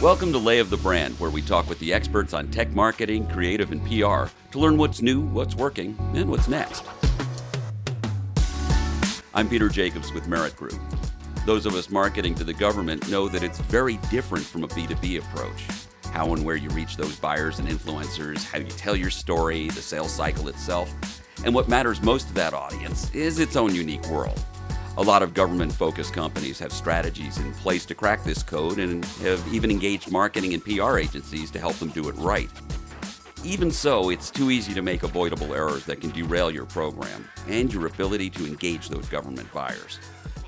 Welcome to Lay of the Brand, where we talk with the experts on tech marketing, creative, and PR to learn what's new, what's working, and what's next. I'm Peter Jacobs with Merritt Group. Those of us marketing to the government know that it's very different from a B2B approach. How and where you reach those buyers and influencers, how you tell your story, the sales cycle itself, and what matters most to that audience is its own unique world. A lot of government focused companies have strategies in place to crack this code and have even engaged marketing and PR agencies to help them do it right. Even so, it's too easy to make avoidable errors that can derail your program and your ability to engage those government buyers.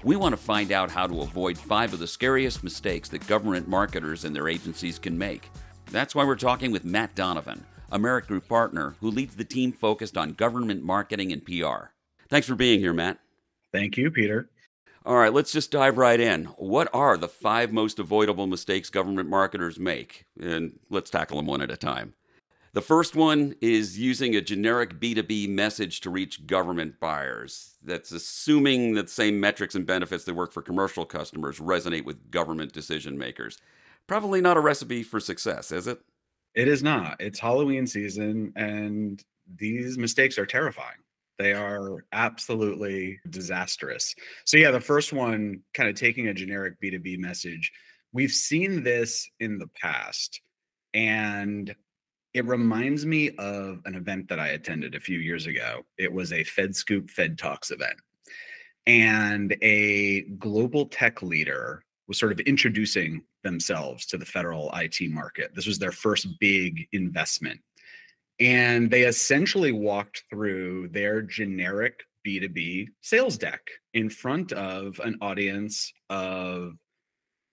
We want to find out how to avoid five of the scariest mistakes that government marketers and their agencies can make. That's why we're talking with Matt Donovan, a Merritt Group partner who leads the team focused on government marketing and PR. Thanks for being here, Matt. Thank you, Peter. All right, let's just dive right in. What are the five most avoidable mistakes government marketers make? And let's tackle them one at a time. The first one is using a generic B2B message to reach government buyers. That's assuming that the same metrics and benefits that work for commercial customers resonate with government decision makers. Probably not a recipe for success, is it? It is not. It's Halloween season, and these mistakes are terrifying. They are absolutely disastrous. So, yeah, the first one, kind of taking a generic B2B message, we've seen this in the past. And it reminds me of an event that I attended a few years ago. It was a FedScoop FedTalks event. And a global tech leader was sort of introducing themselves to the federal IT market. This was their first big investment and they essentially walked through their generic B2B sales deck in front of an audience of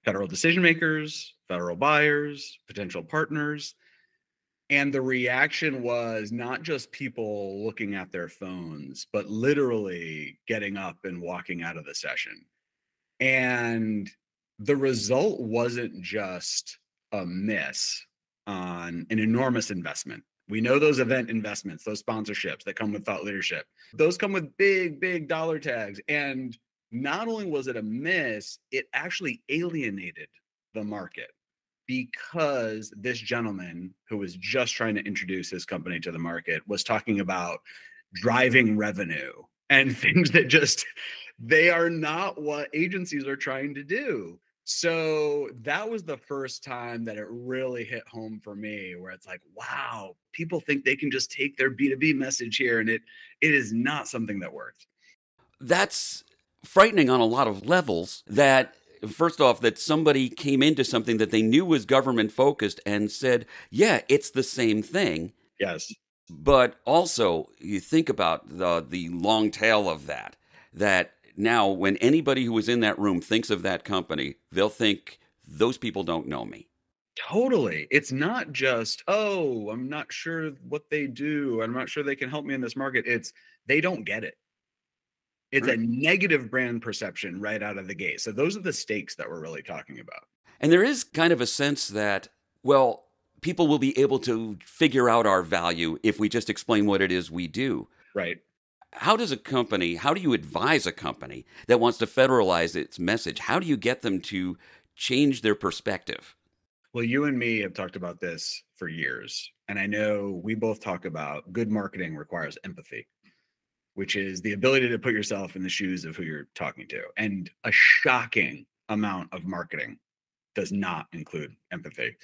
federal decision makers, federal buyers, potential partners. And the reaction was not just people looking at their phones, but literally getting up and walking out of the session. And the result wasn't just a miss on an enormous investment we know those event investments, those sponsorships that come with thought leadership. Those come with big, big dollar tags. And not only was it a miss, it actually alienated the market because this gentleman who was just trying to introduce his company to the market was talking about driving revenue and things that just they are not what agencies are trying to do so that was the first time that it really hit home for me where it's like, wow, people think they can just take their B2B message here and it it is not something that works. That's frightening on a lot of levels that first off that somebody came into something that they knew was government focused and said, "Yeah, it's the same thing." Yes. But also, you think about the the long tail of that that now, when anybody who was in that room thinks of that company, they'll think those people don't know me. Totally. It's not just, oh, I'm not sure what they do. I'm not sure they can help me in this market. It's they don't get it. It's right. a mm. negative brand perception right out of the gate. So those are the stakes that we're really talking about. And there is kind of a sense that, well, people will be able to figure out our value if we just explain what it is we do. Right how does a company, how do you advise a company that wants to federalize its message? How do you get them to change their perspective? Well, you and me have talked about this for years. And I know we both talk about good marketing requires empathy, which is the ability to put yourself in the shoes of who you're talking to. And a shocking amount of marketing does not include empathy.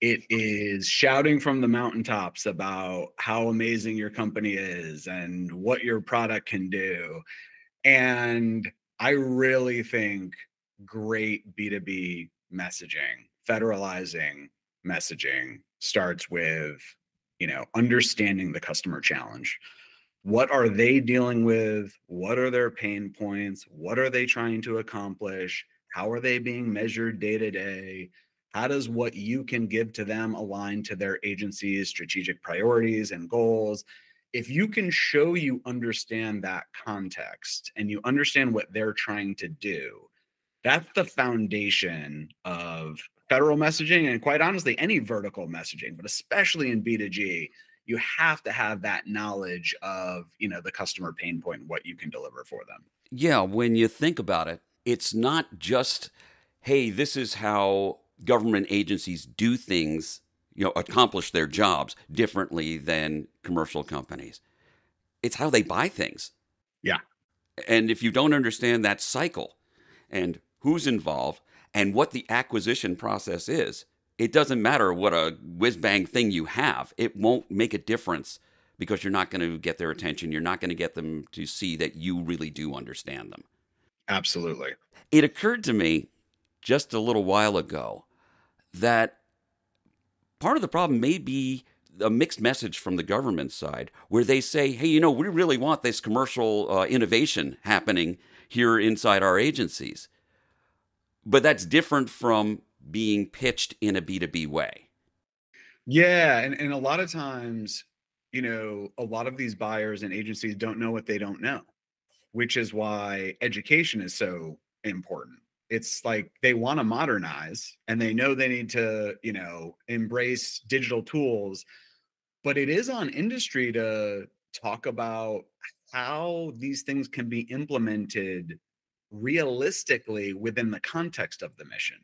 It is shouting from the mountaintops about how amazing your company is and what your product can do. And I really think great B2B messaging, federalizing messaging starts with, you know, understanding the customer challenge. What are they dealing with? What are their pain points? What are they trying to accomplish? How are they being measured day to day? How does what you can give to them align to their agency's strategic priorities and goals? If you can show you understand that context and you understand what they're trying to do, that's the foundation of federal messaging and quite honestly any vertical messaging but especially in b2g you have to have that knowledge of you know the customer pain point and what you can deliver for them yeah when you think about it it's not just hey this is how government agencies do things, you know, accomplish their jobs differently than commercial companies. It's how they buy things. Yeah. And if you don't understand that cycle and who's involved and what the acquisition process is, it doesn't matter what a whiz bang thing you have. It won't make a difference because you're not going to get their attention. You're not going to get them to see that you really do understand them. Absolutely. It occurred to me just a little while ago that part of the problem may be a mixed message from the government side where they say, hey, you know, we really want this commercial uh, innovation happening here inside our agencies. But that's different from being pitched in a B2B way. Yeah. And, and a lot of times, you know, a lot of these buyers and agencies don't know what they don't know, which is why education is so important it's like they want to modernize and they know they need to you know embrace digital tools but it is on industry to talk about how these things can be implemented realistically within the context of the mission.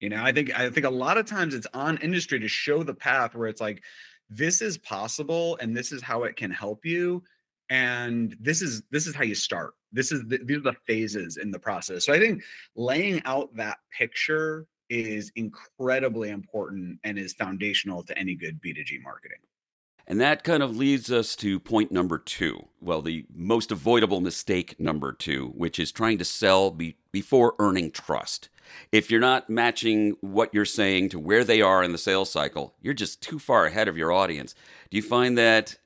You know i think i think a lot of times it's on industry to show the path where it's like this is possible and this is how it can help you and this is this is how you start this is the, these are the phases in the process so i think laying out that picture is incredibly important and is foundational to any good b2g marketing and that kind of leads us to point number two. Well, the most avoidable mistake number two, which is trying to sell be- before earning trust. If you're not matching what you're saying to where they are in the sales cycle, you're just too far ahead of your audience. Do you find that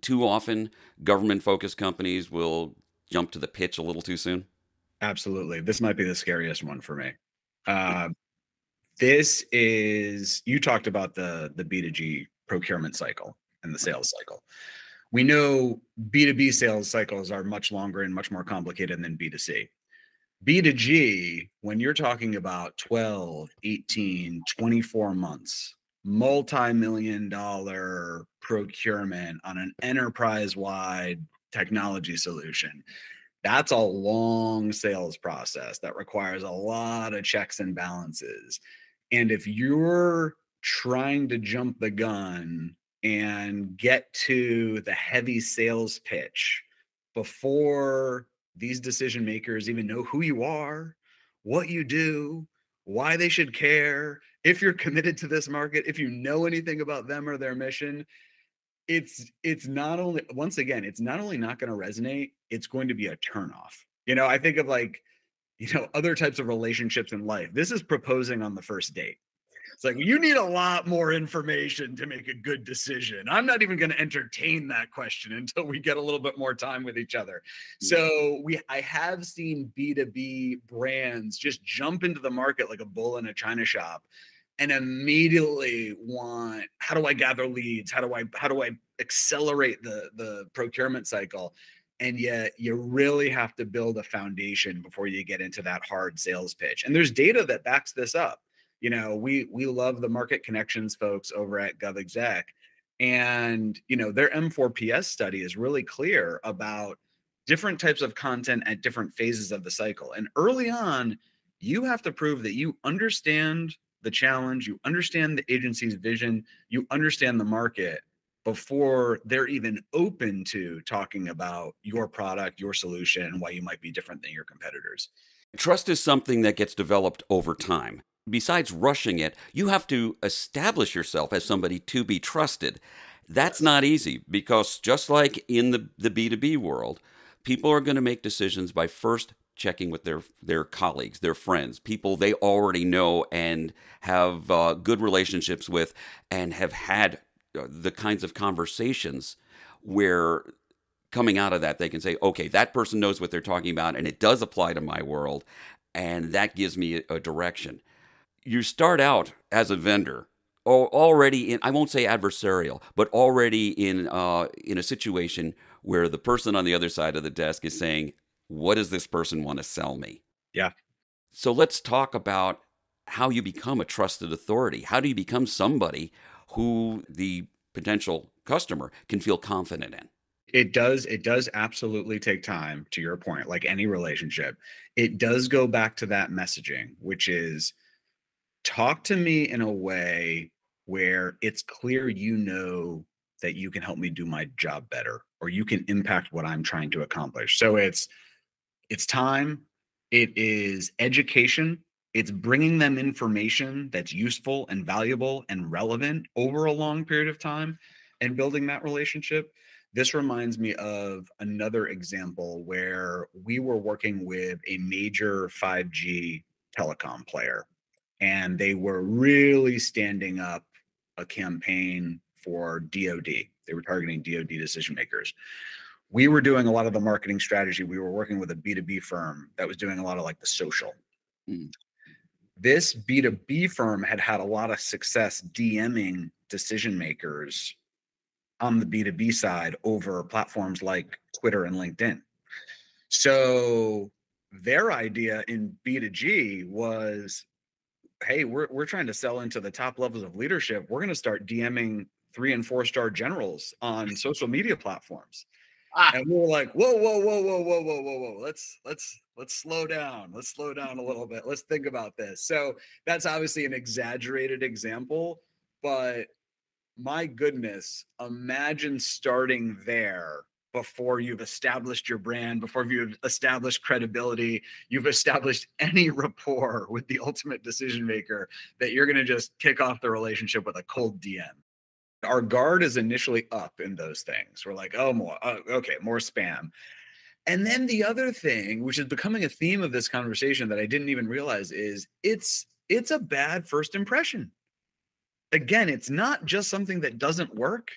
too often government focused companies will jump to the pitch a little too soon? Absolutely. This might be the scariest one for me. Uh, this is you talked about the the B2G procurement cycle and the sales cycle. We know B2B sales cycles are much longer and much more complicated than B2C. B2G, when you're talking about 12, 18, 24 months, multi million dollar procurement on an enterprise wide technology solution. That's a long sales process that requires a lot of checks and balances. And if you're trying to jump the gun and get to the heavy sales pitch before these decision makers even know who you are, what you do, why they should care, if you're committed to this market, if you know anything about them or their mission, it's it's not only once again it's not only not going to resonate it's going to be a turnoff. You know i think of like you know other types of relationships in life. This is proposing on the first date. It's like you need a lot more information to make a good decision. I'm not even going to entertain that question until we get a little bit more time with each other. So we i have seen b2b brands just jump into the market like a bull in a china shop and immediately want how do I gather leads? How do I how do I accelerate the the procurement cycle? And yet you really have to build a foundation before you get into that hard sales pitch. And there's data that backs this up. You know, we we love the market connections folks over at GovExec. And you know, their M4PS study is really clear about different types of content at different phases of the cycle. And early on, you have to prove that you understand the challenge, you understand the agency's vision, you understand the market before they're even open to talking about your product, your solution, and why you might be different than your competitors. Trust is something that gets developed over time. Besides rushing it, you have to establish yourself as somebody to be trusted. That's not easy because just like in the, the B2B world, people are going to make decisions by first checking with their their colleagues, their friends, people they already know and have uh, good relationships with, and have had uh, the kinds of conversations where coming out of that they can say, okay, that person knows what they're talking about, and it does apply to my world, and that gives me a, direction. You start out as a vendor already in I won't say adversarial, but already in uh, in a situation where the person on the other side of the desk is saying, what does this person want to sell me? Yeah. So let's talk about how you become a trusted authority. How do you become somebody who the potential customer can feel confident in? It does it does absolutely take time to your point like any relationship. It does go back to that messaging which is talk to me in a way where it's clear you know that you can help me do my job better or you can impact what I'm trying to accomplish. So it's it's time, it is education, it's bringing them information that's useful and valuable and relevant over a long period of time and building that relationship. This reminds me of another example where we were working with a major 5G telecom player and they were really standing up a campaign for DoD. They were targeting DoD decision makers. We were doing a lot of the marketing strategy. We were working with a B2B firm that was doing a lot of like the social. Mm. This B2B firm had had a lot of success DMing decision makers on the B2B side over platforms like Twitter and LinkedIn. So their idea in B2G was hey, we're, we're trying to sell into the top levels of leadership. We're going to start DMing three and four star generals on social media platforms. And we were like, whoa, whoa, whoa, whoa, whoa, whoa, whoa, whoa. Let's let's let's slow down. Let's slow down a little bit. Let's think about this. So that's obviously an exaggerated example, but my goodness, imagine starting there before you've established your brand, before you've established credibility, you've established any rapport with the ultimate decision maker, that you're going to just kick off the relationship with a cold DM. Our guard is initially up in those things. We're like, oh, more, uh, okay, more spam. And then the other thing, which is becoming a theme of this conversation that I didn't even realize, is it's it's a bad first impression again, it's not just something that doesn't work.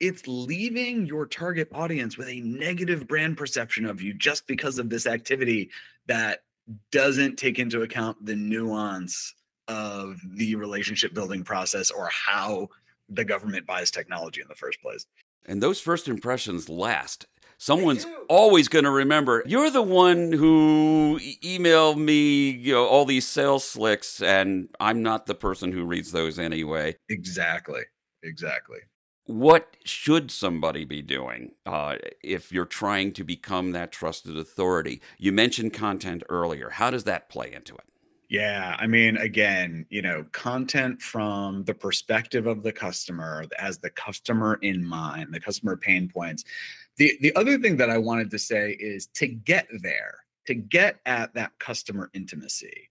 It's leaving your target audience with a negative brand perception of you just because of this activity that doesn't take into account the nuance of the relationship building process or how the government buys technology in the first place. And those first impressions last. Someone's always going to remember you're the one who emailed me you know all these sales slicks and i'm not the person who reads those anyway. Exactly. Exactly. What should somebody be doing uh, if you're trying to become that trusted authority? You mentioned content earlier. How does that play into it yeah, I mean, again, you know, content from the perspective of the customer, as the customer in mind, the customer pain points. The the other thing that I wanted to say is to get there, to get at that customer intimacy,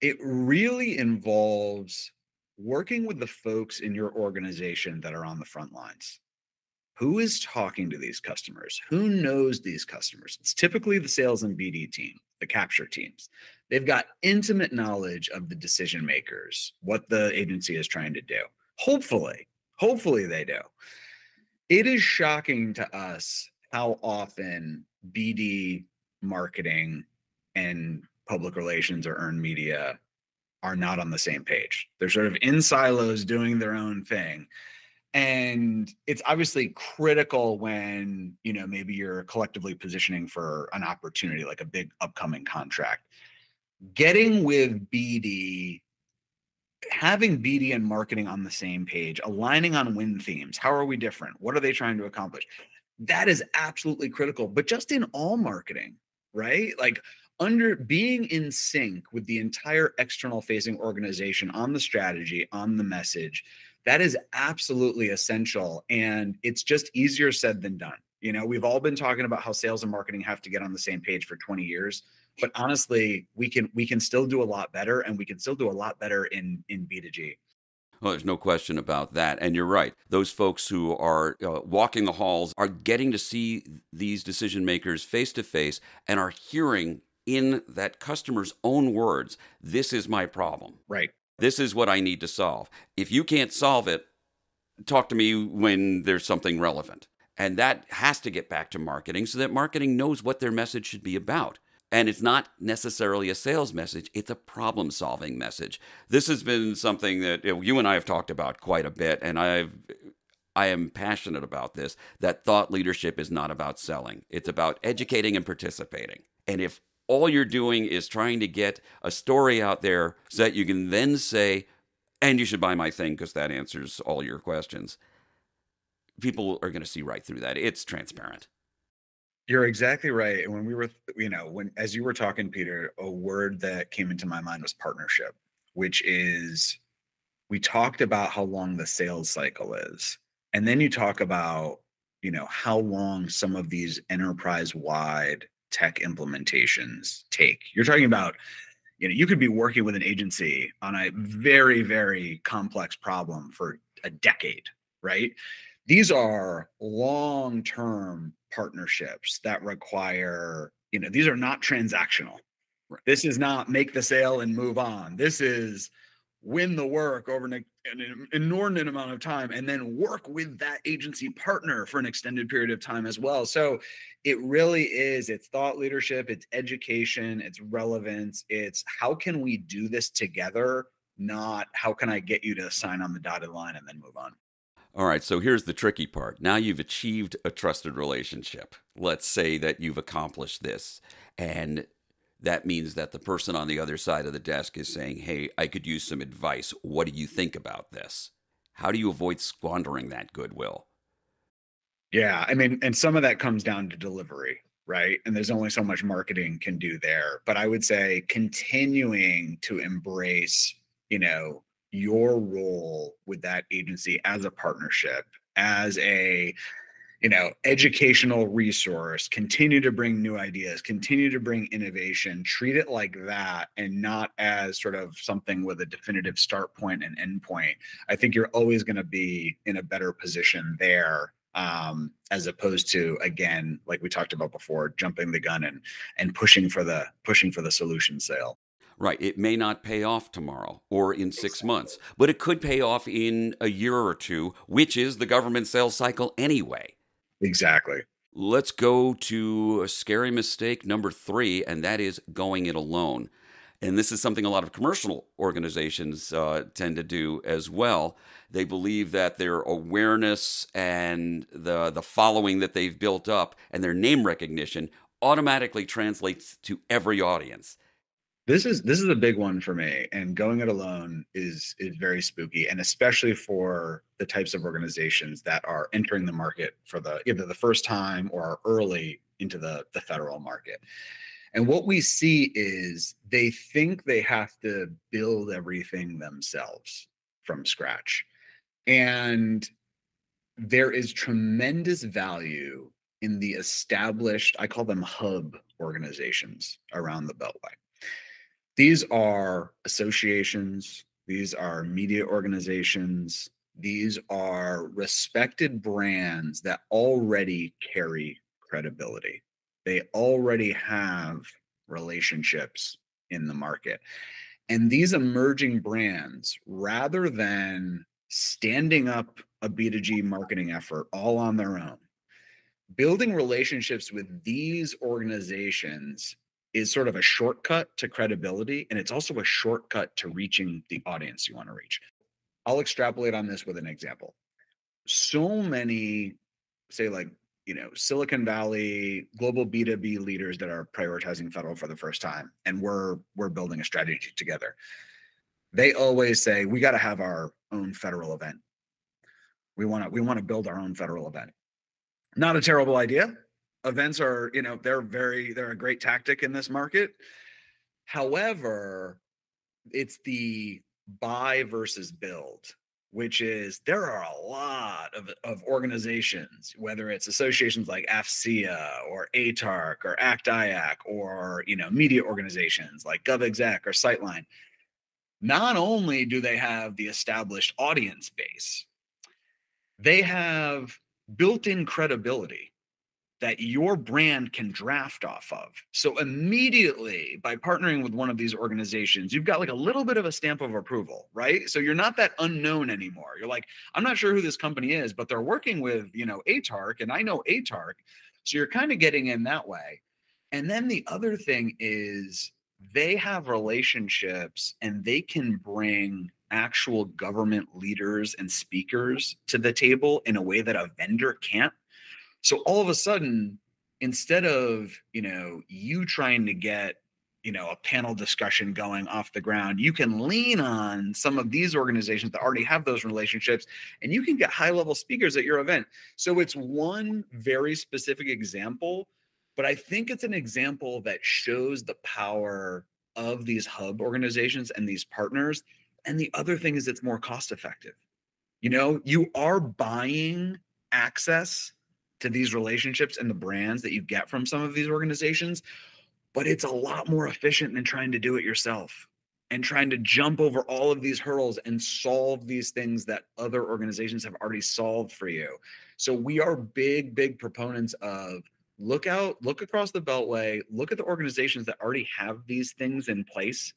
it really involves working with the folks in your organization that are on the front lines. Who is talking to these customers? Who knows these customers? It's typically the sales and BD team, the capture teams. They've got intimate knowledge of the decision makers, what the agency is trying to do. Hopefully, hopefully they do it is shocking to us how often BD marketing and public relations or earned media are not on the same page. They're sort of in silos doing their own thing. And it's obviously critical when, you know, maybe you're collectively positioning for an opportunity like a big upcoming contract. Getting with BD having BD and marketing on the same page, aligning on win themes. How are we different? What are they trying to accomplish? That is absolutely critical, but just in all marketing, right? Like under being in sync with the entire external facing organization on the strategy, on the message, that is absolutely essential. And it's just easier said than done. You know, we've all been talking about how sales and marketing have to get on the same page for 20 years but honestly we can we can still do a lot better and we can still do a lot better in in b2g well, there's no question about that. And you're right. Those folks who are uh, walking the halls are getting to see these decision makers face to face and are hearing in that customer's own words, this is my problem. Right. This is what I need to solve. If you can't solve it, talk to me when there's something relevant. And that has to get back to marketing so that marketing knows what their message should be about. And it's not necessarily a sales message, it's a problem solving message. This has been something that you and I have talked about quite a bit, and I've I am passionate about this that thought leadership is not about selling. It's about educating and participating. And if all you're doing is trying to get a story out there so that you can then say, and you should buy my thing because that answers all your questions, people are going to see right through that. It's transparent. You're exactly right. And when we were, you know, when as you were talking, Peter, a word that came into my mind was partnership. which is we talked about how long the sales cycle is. And then you talk about, you know, how long some of these enterprise wide tech implementations take. You're talking about, you know, you could be working with an agency on a very, very complex problem for a decade, right? These are long term partnerships that require, you know, these are not transactional. This is not make the sale and move on. This is win the work over an, an, inordinate amount of time and then work with that agency partner for an extended period of time as well so it really is it's thought leadership it's education it's relevance it's how can we do this together not how can i get you to sign on the dotted line and then move on all right, so here's the tricky part. Now you've achieved a trusted relationship. Let's say that you've accomplished this, and that means that the person on the other side of the desk is saying, Hey, I could use some advice. What do you think about this? How do you avoid squandering that goodwill? Yeah. I mean, and some of that comes down to delivery, right? And there's only so much marketing can do there. But I would say continuing to embrace, you know, your role with that agency as a partnership, as a you know educational resource continue to bring new ideas continue to bring innovation treat it like that and not as sort of something with a definitive start point and end point i think you're always going to be in a better position there um, as opposed to again like we talked about before jumping the gun and and pushing for the pushing for the solution sale Right. It may not pay off tomorrow or in six months, but it could pay off in a year or two, which is the government sales cycle anyway. Exactly. Let's go to a scary mistake number three, and that is going it alone. And this is something a lot of commercial organizations uh, tend to do as well. They believe that their awareness and the, the following that they've built up and their name recognition automatically translates to every audience this is this is a big one for me and going it alone is is very spooky and especially for the types of organizations that are entering the market for the either the first time or are early into the the federal market. And what we see is they think they have to build everything themselves from scratch. And there is tremendous value in the established i call them hub organizations around the beltway these are associations, these are media organizations, these are respected brands that already carry credibility. They already have relationships in the market. And these emerging brands, rather than standing up a B2G marketing effort all on their own, building relationships with these organizations is sort of a shortcut to credibility and it's also a shortcut to reaching the audience you want to reach. I'll extrapolate on this with an example. So many say like, you know, Silicon Valley global B2B leaders that are prioritizing federal for the first time and we're we're building a strategy together. They always say we got to have our own federal event. We want to we want to build our own federal event. Not a terrible idea events are you know they're very they're a great tactic in this market. However it's the buy versus build which is there are a lot of, of organizations whether it's associations like AFCEA or ATARC or ACT-IAC or you know media organizations like GovExec or Sightline. Not only do they have the established audience base they have built-in credibility that your brand can draft off of. So immediately by partnering with one of these organizations, you've got like a little bit of a stamp of approval, right? So you're not that unknown anymore. You're like, I'm not sure who this company is, but they're working with, you know, ATARC and I know ATARC. So you're kind of getting in that way. And then the other thing is they have relationships and they can bring actual government leaders and speakers to the table in a way that a vendor can't so all of a sudden, instead of, you know, you trying to get, you know, a panel discussion going off the ground, you can lean on some of these organizations that already have those relationships and you can get high level speakers at your event. So it's one very specific example, but I think it's an example that shows the power of these hub organizations and these partners. And the other thing is it's more cost effective. You know, you are buying access to these relationships and the brands that you get from some of these organizations, but it's a lot more efficient than trying to do it yourself and trying to jump over all of these hurdles and solve these things that other organizations have already solved for you. So we are big, big proponents of look out, look across the beltway, look at the organizations that already have these things in place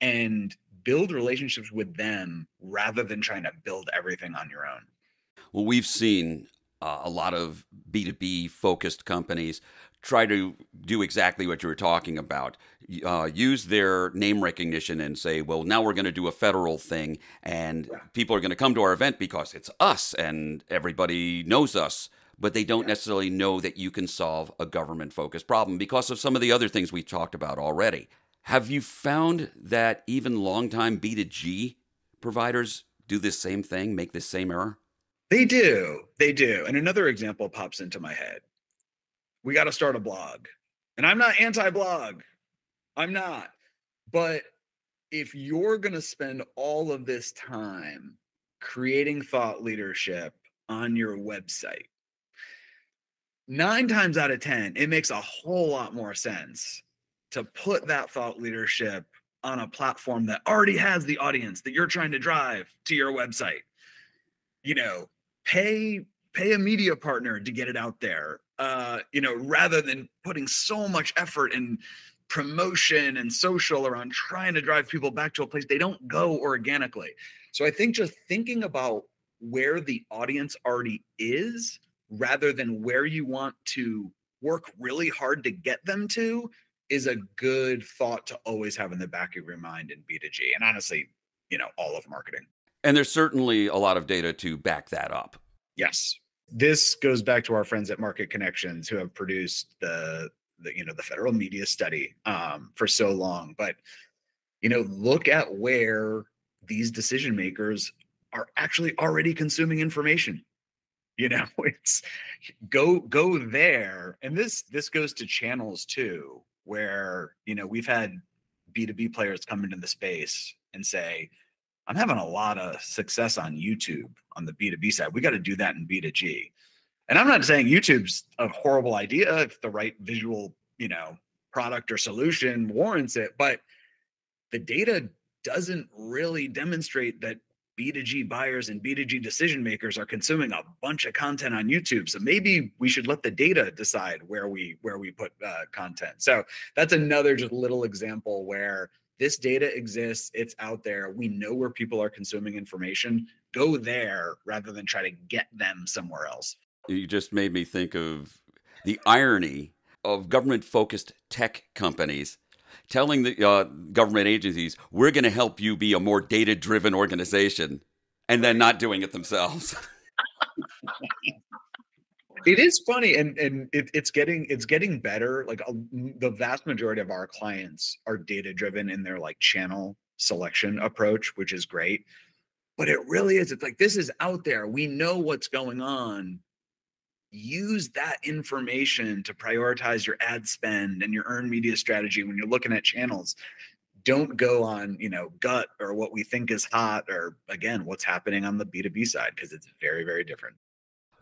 and build relationships with them rather than trying to build everything on your own. Well, we've seen uh, a lot of B2B focused companies try to do exactly what you were talking about. Uh, use their name recognition and say, well, now we're going to do a federal thing, and yeah. people are going to come to our event because it's us and everybody knows us. But they don't yeah. necessarily know that you can solve a government focused problem because of some of the other things we talked about already. Have you found that even longtime B2G providers do this same thing, make this same error? They do. They do. And another example pops into my head we got to start a blog. And I'm not anti blog, I'm not. But if you're going to spend all of this time creating thought leadership on your website, nine times out of 10, it makes a whole lot more sense to put that thought leadership on a platform that already has the audience that you're trying to drive to your website. You know, pay pay a media partner to get it out there uh, you know, rather than putting so much effort and promotion and social around trying to drive people back to a place they don't go organically. So I think just thinking about where the audience already is rather than where you want to work really hard to get them to is a good thought to always have in the back of your mind in B2G. And honestly, you know, all of marketing. And there's certainly a lot of data to back that up. Yes this goes back to our friends at Market Connections who have produced the the you know the federal media study um, for so long. But you know, look at where these decision makers are actually already consuming information. You know, it's go go there, and this this goes to channels too, where you know we've had B two B players come into the space and say, I'm having a lot of success on YouTube on the B2B side. We got to do that in B2G. And I'm not saying YouTube's a horrible idea if the right visual, you know, product or solution warrants it, but the data doesn't really demonstrate that B2G buyers and B2G decision makers are consuming a bunch of content on YouTube. So maybe we should let the data decide where we where we put uh, content. So that's another just little example where this data exists, it's out there. We know where people are consuming information. Go there rather than try to get them somewhere else. You just made me think of the irony of government focused tech companies telling the uh, government agencies, we're going to help you be a more data driven organization, and then not doing it themselves. it is funny and and it, it's getting it's getting better like a, the vast majority of our clients are data driven in their like channel selection approach which is great. But it really is it's like this is out there we know what's going on. Use that information to prioritize your ad spend and your earned media strategy when you're looking at channels. Don't go on you know gut or what we think is hot or again what's happening on the b2b side because it's very very different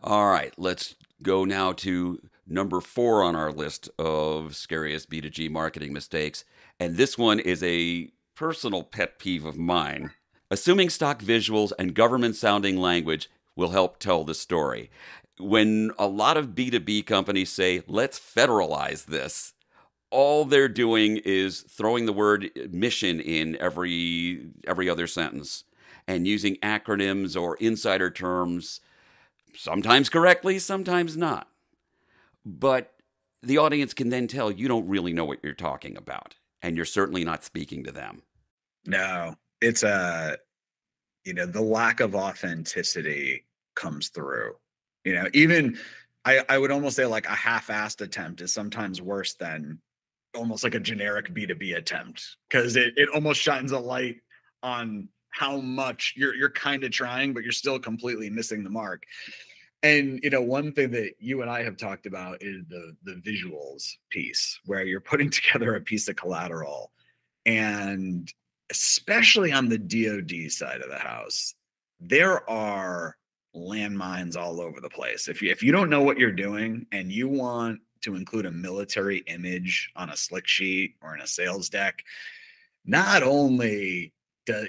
all right, let's go now to number four on our list of scariest B2G marketing mistakes. And this one is a personal pet peeve of mine. Assuming stock visuals and government sounding language will help tell the story. When a lot of B2B companies say, let's federalize this, all they're doing is throwing the word mission in every every other sentence and using acronyms or insider terms sometimes correctly, sometimes not. But the audience can then tell you don't really know what you're talking about, and you're certainly not speaking to them. No, it's a, uh, you know, the lack of authenticity comes through. You know, even I, I would almost say like a half-assed attempt is sometimes worse than almost like a generic B2B attempt because it, it almost shines a light on how much you're you're kind of trying, but you're still completely missing the mark. And you know, one thing that you and I have talked about is the the visuals piece, where you're putting together a piece of collateral And especially on the DoD side of the house, there are landmines all over the place. If you if you don't know what you're doing and you want to include a military image on a slick sheet or in a sales deck, not only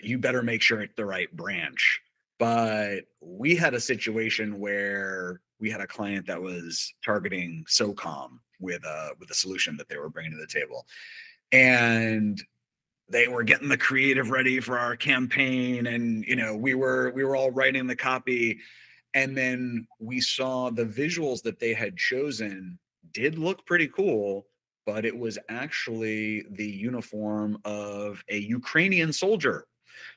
you better make sure it's the right branch, but we had a situation where we had a client that was targeting SOCOM with a with a solution that they were bringing to the table, and they were getting the creative ready for our campaign, and you know we were we were all writing the copy, and then we saw the visuals that they had chosen did look pretty cool, but it was actually the uniform of a Ukrainian soldier.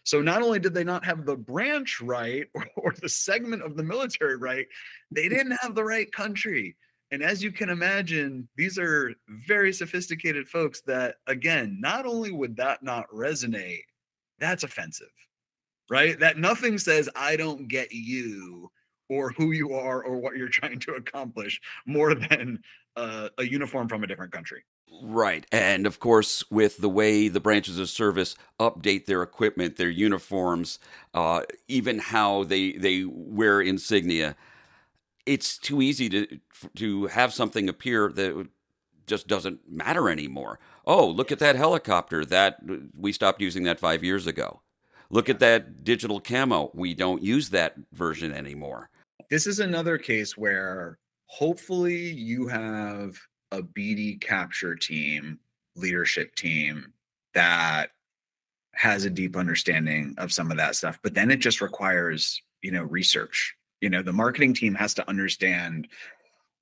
So not only did they not have the branch right or, or, the segment of the military right, they didn't have the right country. And as you can imagine, these are very sophisticated folks that, again, not only would that not resonate, that's offensive, right? That nothing says, I don't get you or who you are or what you're trying to accomplish more than uh, a uniform from a different country. Right. And of course, with the way the branches of service update their equipment, their uniforms, uh, even how they, they wear insignia, it's too easy to, to have something appear that just doesn't matter anymore. Oh, look at that helicopter. That we stopped using that five years ago. Look at that digital camo. We don't use that version anymore. This is another case where hopefully you have a BD capture team, leadership team that has a deep understanding of some of that stuff. But then it just requires, you know, research. You know, the marketing team has to understand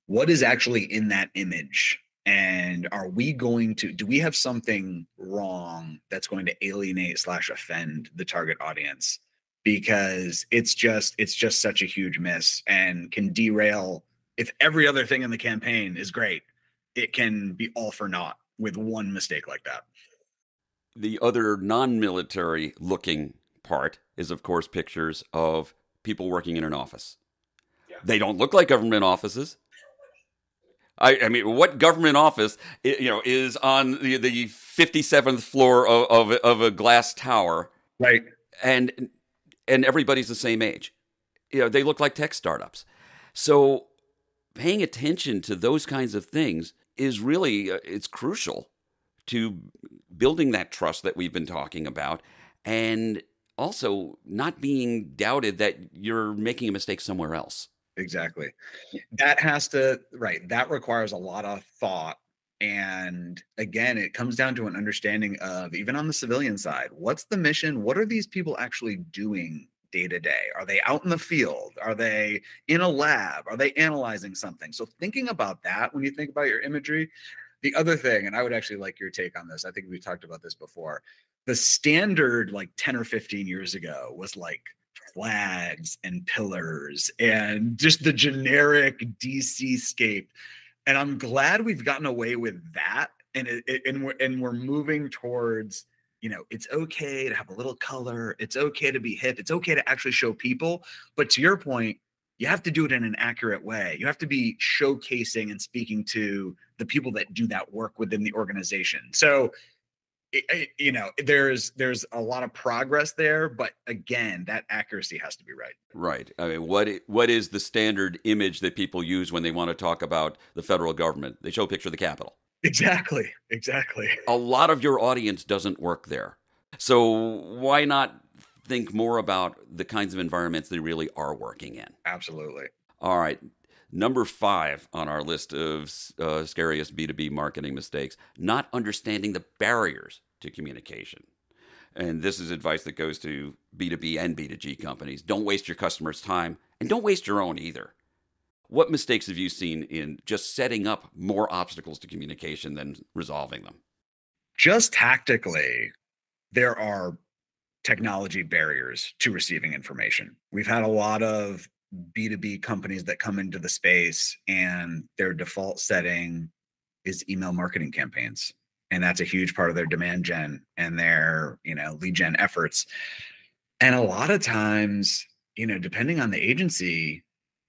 what is actually in that image and are we going to do we have something wrong that's going to alienate slash offend the target audience because it's just it's just such a huge miss and can derail if every other thing in the campaign is great, it can be all for naught with one mistake like that. The other non military looking part is, of course, pictures of people working in an office. Yeah. They don't look like government offices. I, I, mean, what government office, you know, is on the, the 57th floor of, of, of a glass tower, right? And and everybody's the same age. You know, they look like tech startups. So paying attention to those kinds of things is really uh, it's crucial to building that trust that we've been talking about and also not being doubted that you're making a mistake somewhere else exactly that has to right that requires a lot of thought and again it comes down to an understanding of even on the civilian side what's the mission what are these people actually doing day to day? Are they out in the field? Are they in a lab? Are they analyzing something? So, thinking about that when you think about your imagery. The other thing, and I would actually like your take on this, I think we talked about this before. The standard, like 10 or 15 years ago, was like flags and pillars and just the generic DC scape. And I'm glad we've gotten away with that. And it, it, and we're and we're moving towards you know, it's okay to have a little color. It's okay to be hip. It's okay to actually show people. But to your point, you have to do it in an accurate way. You have to be showcasing and speaking to the people that do that work within the organization. So, it, you know, there's there's a lot of progress there, but again, that accuracy has to be right. Right. I mean, what what is the standard image that people use when they want to talk about the federal government? They show a picture of the Capitol. Exactly. Exactly. A lot of your audience doesn't work there. So why not think more about the kinds of environments they really are working in? Absolutely. All right. Number five on our list of uh, scariest B2B marketing mistakes not understanding the barriers to communication. And this is advice that goes to B2B and B2G companies. Don't waste your customers' time and don't waste your own either. What mistakes have you seen in just setting up more obstacles to communication than resolving them? Just tactically, there are technology barriers to receiving information. We've had a lot of B2B companies that come into the space and their default setting is email marketing campaigns. And that's a huge part of their demand gen and their, you know, lead gen efforts. And a lot of times, you know, depending on the agency,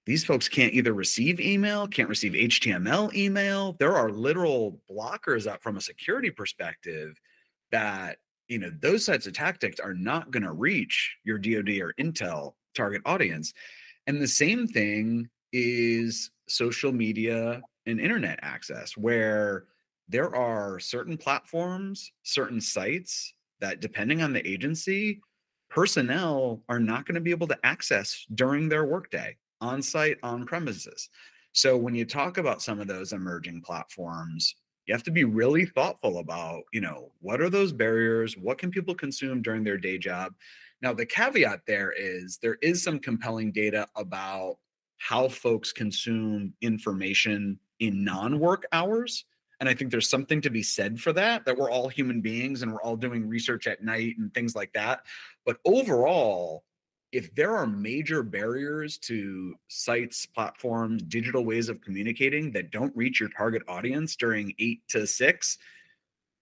these folks can't either receive email, can't receive HTML email. There are literal blockers up from a security perspective that you know those types of tactics are not going to reach your DoD or Intel target audience. And the same thing is social media and internet access, where there are certain platforms, certain sites that, depending on the agency, personnel are not going to be able to access during their workday on site, on premises. So when you talk about some of those emerging platforms, you have to be really thoughtful about, you know, what are those barriers? What can people consume during their day job? Now, the caveat there is there is some compelling data about how folks consume information in non work hours. And I think there's something to be said for that, that we're all human beings and we're all doing research at night and things like that. But overall, if there are major barriers to sites, platforms, digital ways of communicating that don't reach your target audience during eight to six,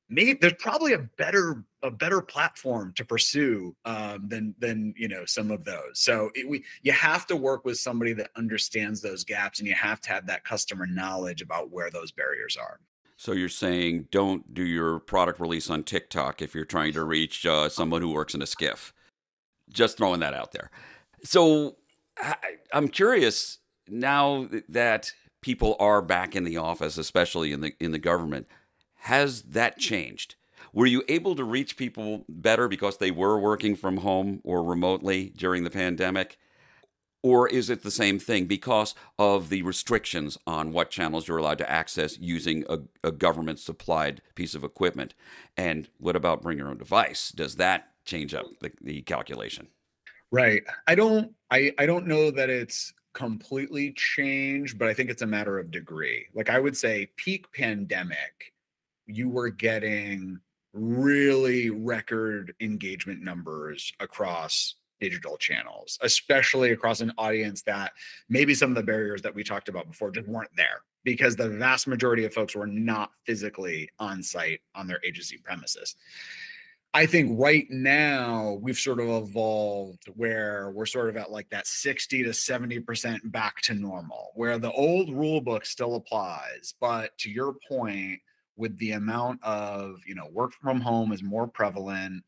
maybe there's probably a better a better platform to pursue um, than than you know some of those. So it, we you have to work with somebody that understands those gaps, and you have to have that customer knowledge about where those barriers are. So you're saying don't do your product release on TikTok if you're trying to reach uh, someone who works in a SCIF. Just throwing that out there. So I, I'm curious now that people are back in the office, especially in the in the government has that changed? Were you able to reach people better because they were working from home or remotely during the pandemic? Or is it the same thing because of the restrictions on what channels you're allowed to access using a, a government supplied piece of equipment? And what about bring your own device? Does that change up the, the calculation? Right. I don't I, I don't know that it's completely changed, but I think it's a matter of degree. Like I would say peak pandemic, you were getting really record engagement numbers across digital channels, especially across an audience that maybe some of the barriers that we talked about before just weren't there because the vast majority of folks were not physically on site on their agency premises. I think right now we've sort of evolved where we're sort of at like that 60 to 70% back to normal, where the old rule book still applies. But to your point, with the amount of you know work from home is more prevalent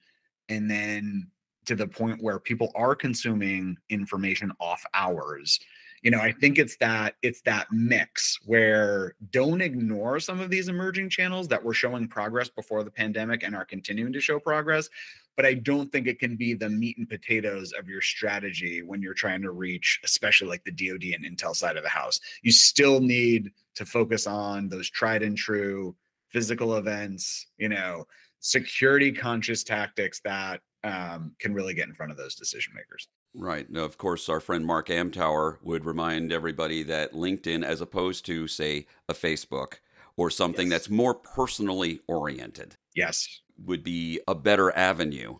and then to the point where people are consuming information off hours you know i think it's that it's that mix where don't ignore some of these emerging channels that were showing progress before the pandemic and are continuing to show progress but i don't think it can be the meat and potatoes of your strategy when you're trying to reach especially like the dod and intel side of the house. You still need to focus on those tried and true physical events, you know, security conscious tactics that um, can really get in front of those decision makers. Right. Now, of course, our friend Mark Amtower would remind everybody that LinkedIn, as opposed to, say, a Facebook or something yes. that's more personally oriented, yes, would be a better avenue.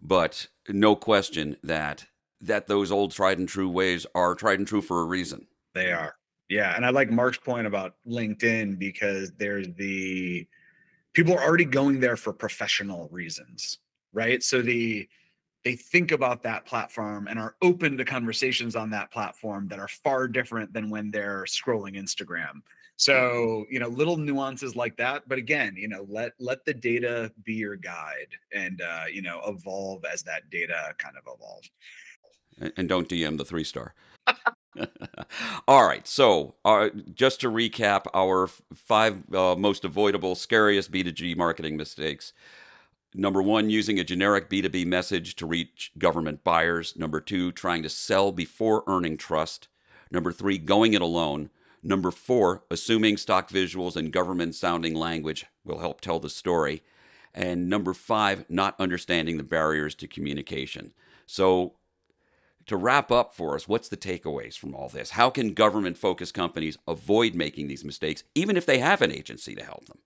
But no question that that those old tried and true ways are tried and true for a reason. They are. Yeah, and I like Mark's point about LinkedIn because there's the people are already going there for professional reasons, right? So the they think about that platform and are open to conversations on that platform that are far different than when they're scrolling Instagram. So, you know, little nuances like that, but again, you know, let let the data be your guide and uh, you know, evolve as that data kind of evolves. And don't DM the 3 star. All right. So, uh, just to recap, our five uh, most avoidable, scariest B2G marketing mistakes. Number one, using a generic B2B message to reach government buyers. Number two, trying to sell before earning trust. Number three, going it alone. Number four, assuming stock visuals and government sounding language will help tell the story. And number five, not understanding the barriers to communication. So, to wrap up for us, what's the takeaways from all this? How can government focused companies avoid making these mistakes, even if they have an agency to help them?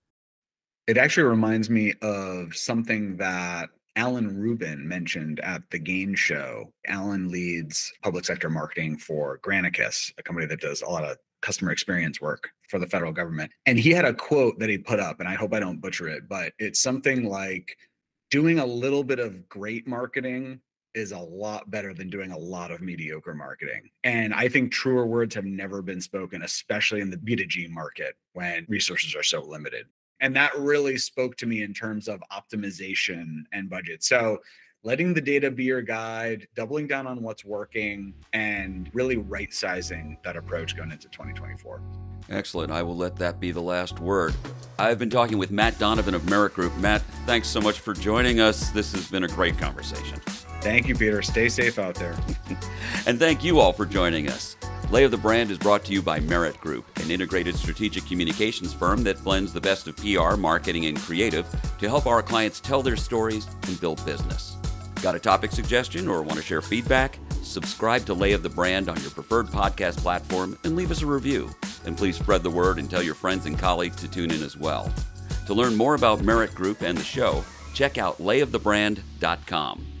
It actually reminds me of something that Alan Rubin mentioned at the Gain Show. Alan leads public sector marketing for Granicus, a company that does a lot of customer experience work for the federal government. And he had a quote that he put up, and I hope I don't butcher it, but it's something like doing a little bit of great marketing is a lot better than doing a lot of mediocre marketing. And I think truer words have never been spoken, especially in the B2G market when resources are so limited. And that really spoke to me in terms of optimization and budget. So letting the data be your guide, doubling down on what's working, and really right sizing that approach going into 2024. Excellent. I will let that be the last word. I've been talking with Matt Donovan of Merritt Group. Matt, thanks so much for joining us. This has been a great conversation. Thank you, Peter. Stay safe out there. and thank you all for joining us. Lay of the Brand is brought to you by Merritt Group, an integrated strategic communications firm that blends the best of PR, marketing, and creative to help our clients tell their stories and build business. Got a topic suggestion or want to share feedback? Subscribe to Lay of the Brand on your preferred podcast platform and leave us a review. And please spread the word and tell your friends and colleagues to tune in as well. To learn more about Merritt Group and the show, check out layofthebrand.com.